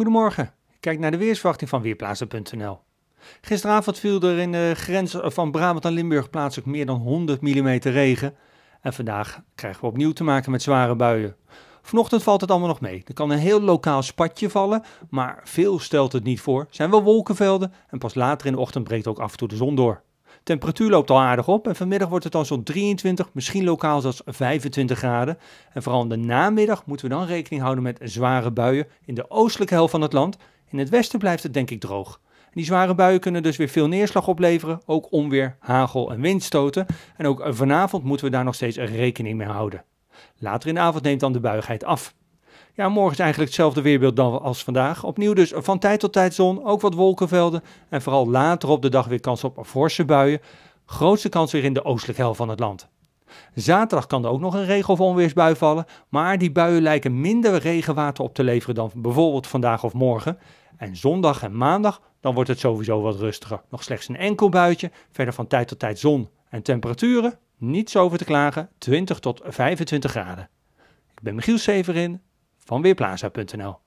Goedemorgen, kijk naar de weersverwachting van Weerplaatsen.nl. Gisteravond viel er in de grens van Brabant en Limburg plaatselijk meer dan 100 mm regen. En vandaag krijgen we opnieuw te maken met zware buien. Vanochtend valt het allemaal nog mee. Er kan een heel lokaal spatje vallen, maar veel stelt het niet voor. Er zijn wel wolkenvelden en pas later in de ochtend breekt ook af en toe de zon door. Temperatuur loopt al aardig op en vanmiddag wordt het dan zo'n 23, misschien lokaal zelfs 25 graden. En vooral in de namiddag moeten we dan rekening houden met zware buien in de oostelijke helft van het land. In het westen blijft het denk ik droog. die zware buien kunnen dus weer veel neerslag opleveren, ook onweer, hagel en windstoten. En ook vanavond moeten we daar nog steeds rekening mee houden. Later in de avond neemt dan de buigheid af. Ja, morgen is eigenlijk hetzelfde weerbeeld dan als vandaag. Opnieuw dus van tijd tot tijd zon, ook wat wolkenvelden. En vooral later op de dag weer kans op forse buien. Grootste kans weer in de oostelijke helft van het land. Zaterdag kan er ook nog een regen- of onweersbui vallen, maar die buien lijken minder regenwater op te leveren dan bijvoorbeeld vandaag of morgen. En zondag en maandag, dan wordt het sowieso wat rustiger. Nog slechts een enkel buitje, verder van tijd tot tijd zon en temperaturen, niets over te klagen, 20 tot 25 graden. Ik ben Michiel Severin van Weerplaza.nl